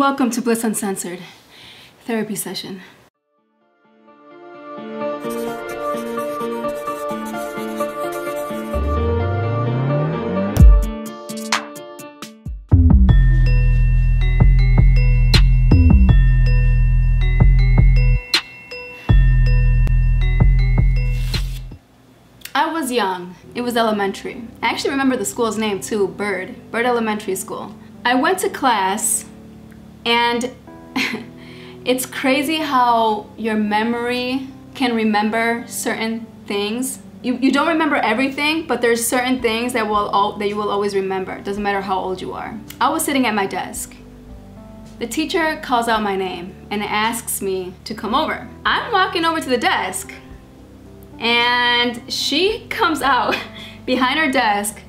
Welcome to Bliss Uncensored therapy session. I was young. It was elementary. I actually remember the school's name too, Bird. Bird Elementary School. I went to class and it's crazy how your memory can remember certain things. You, you don't remember everything, but there's certain things that will that you will always remember. Doesn't matter how old you are. I was sitting at my desk. The teacher calls out my name and asks me to come over. I'm walking over to the desk and she comes out behind her desk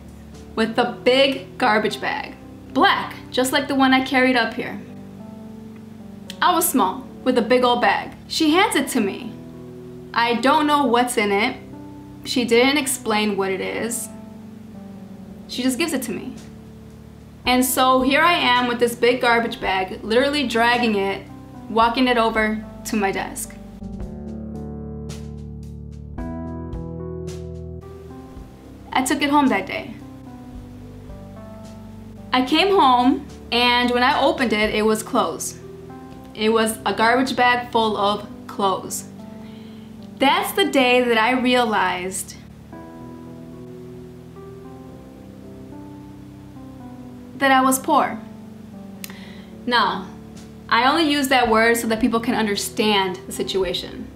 with a big garbage bag. Black, just like the one I carried up here. I was small, with a big old bag. She hands it to me. I don't know what's in it. She didn't explain what it is. She just gives it to me. And so here I am with this big garbage bag, literally dragging it, walking it over to my desk. I took it home that day. I came home and when I opened it, it was clothes. It was a garbage bag full of clothes. That's the day that I realized that I was poor. Now, I only use that word so that people can understand the situation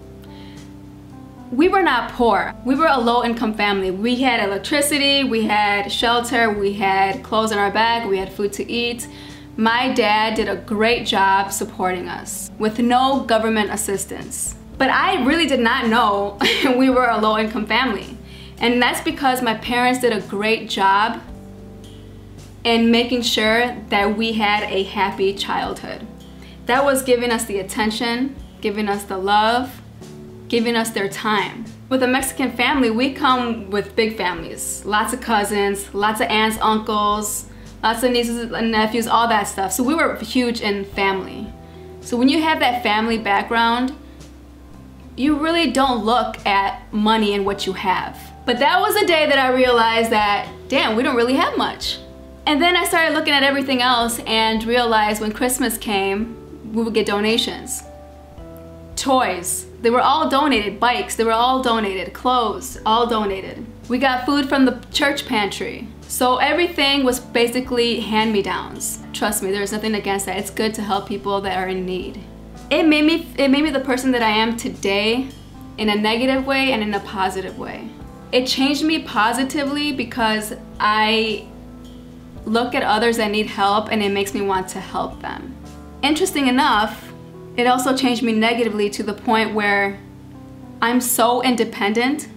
we were not poor. We were a low income family. We had electricity, we had shelter, we had clothes in our bag, we had food to eat. My dad did a great job supporting us with no government assistance. But I really did not know we were a low income family. And that's because my parents did a great job in making sure that we had a happy childhood. That was giving us the attention, giving us the love, giving us their time. With a Mexican family, we come with big families. Lots of cousins, lots of aunts, uncles, Uh, lots of nieces and nephews, all that stuff. So we were huge in family. So when you have that family background, you really don't look at money and what you have. But that was a day that I realized that, damn, we don't really have much. And then I started looking at everything else and realized when Christmas came, we would get donations. Toys, they were all donated. Bikes, they were all donated. Clothes, all donated. We got food from the church pantry. So everything was basically hand-me-downs. Trust me, there's nothing against that. It's good to help people that are in need. It made me it made me the person that I am today in a negative way and in a positive way. It changed me positively because I look at others that need help and it makes me want to help them. Interesting enough, it also changed me negatively to the point where I'm so independent.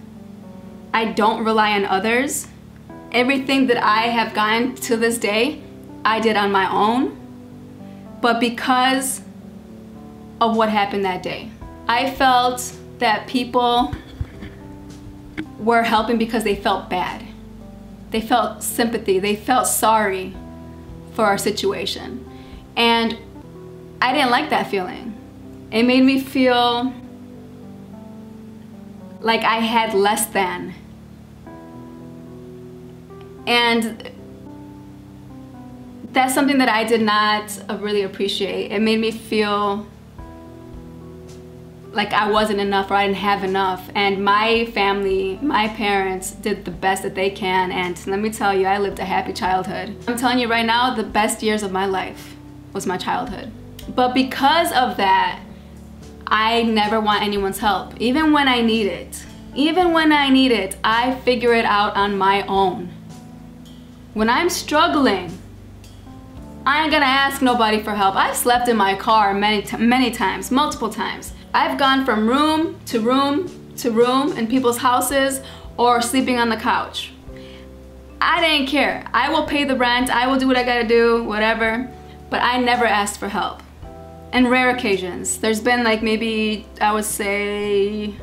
I don't rely on others. Everything that I have gotten to this day, I did on my own. But because of what happened that day, I felt that people were helping because they felt bad. They felt sympathy. They felt sorry for our situation. And I didn't like that feeling. It made me feel like I had less than. And that's something that I did not uh, really appreciate. It made me feel like I wasn't enough or I didn't have enough. And my family, my parents did the best that they can. And let me tell you, I lived a happy childhood. I'm telling you right now, the best years of my life was my childhood. But because of that, I never want anyone's help, even when I need it. Even when I need it, I figure it out on my own. When I'm struggling, I ain't gonna ask nobody for help. I've slept in my car many, many times, multiple times. I've gone from room to room to room in people's houses or sleeping on the couch. I didn't care. I will pay the rent, I will do what I gotta do, whatever, but I never asked for help and rare occasions. There's been like maybe, I would say,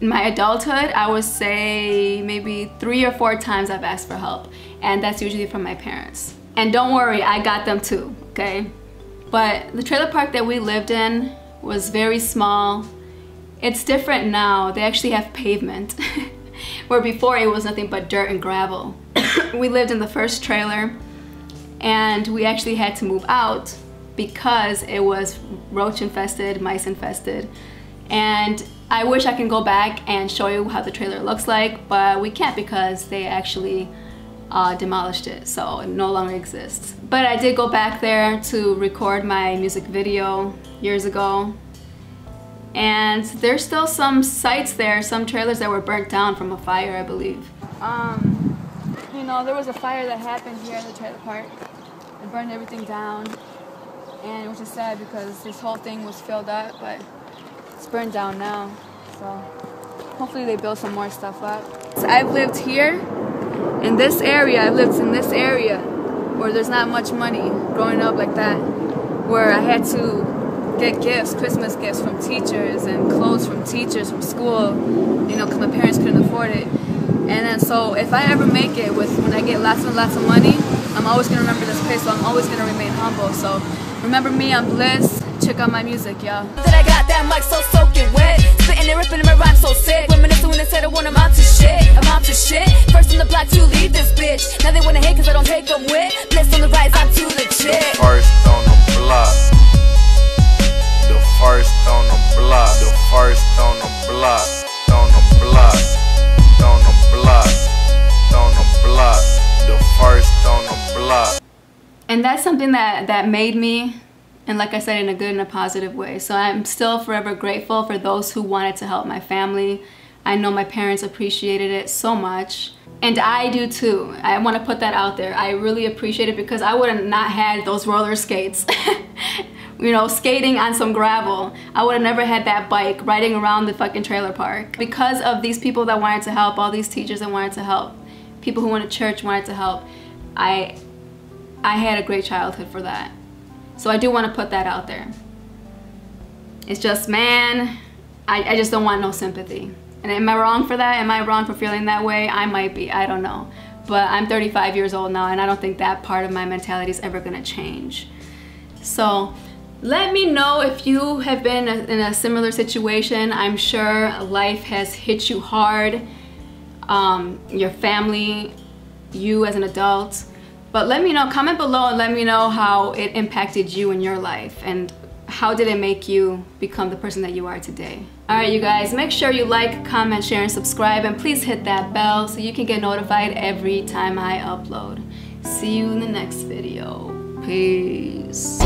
my adulthood, I would say maybe three or four times I've asked for help. and that's usually from my parents. And don't worry, I got them too, okay? But the trailer park that we lived in was very small. It's different now. They actually have pavement, where before it was nothing but dirt and gravel. we lived in the first trailer and we actually had to move out because it was roach infested, mice infested. And I wish I can go back and show you how the trailer looks like, but we can't because they actually uh, demolished it, so it no longer exists. But I did go back there to record my music video years ago. And there's still some sites there, some trailers that were burnt down from a fire, I believe. Um, you know, there was a fire that happened here in the trailer park. It burned everything down. And it was just sad because this whole thing was filled up, but it's burned down now. So hopefully they build some more stuff up. So I've lived here in this area. I've lived in this area where there's not much money growing up like that, where I had to get gifts, Christmas gifts from teachers and clothes from teachers from school, you know, because my parents couldn't afford it. And then so if I ever make it with when I get lots and lots of money, I'm always gonna remember this place, so I'm always gonna remain humble. So remember me, I'm Bliss. Check out my music, y'all. That I got that mic so soaking wet. Spitting and ripping my rhyme so sick. Reminiscing when they said I want them out to shit. I'm out to shit. First in the block to leave this bitch. Now they wanna hate cause I don't take them with. Bliss on the rise, I'm too legit. First on the block. The first on the block. The first on the block. On the block. On the block. On the block. The first on the block. And that's something that, that made me and like I said in a good and a positive way. So I'm still forever grateful for those who wanted to help my family. I know my parents appreciated it so much. And I do too. I want to put that out there. I really appreciate it because I would have not had those roller skates. you know, skating on some gravel. I would have never had that bike riding around the fucking trailer park. Because of these people that wanted to help, all these teachers that wanted to help, people who went to church wanted to help, I, I had a great childhood for that. So I do want to put that out there. It's just, man, I, I just don't want no sympathy. And am I wrong for that? Am I wrong for feeling that way? I might be, I don't know. But I'm 35 years old now and I don't think that part of my mentality is ever gonna change. So let me know if you have been in a similar situation. I'm sure life has hit you hard. Um, your family, you as an adult. But let me know, comment below and let me know how it impacted you in your life and how did it make you become the person that you are today. Alright you guys, make sure you like, comment, share, and subscribe and please hit that bell so you can get notified every time I upload. See you in the next video. Peace.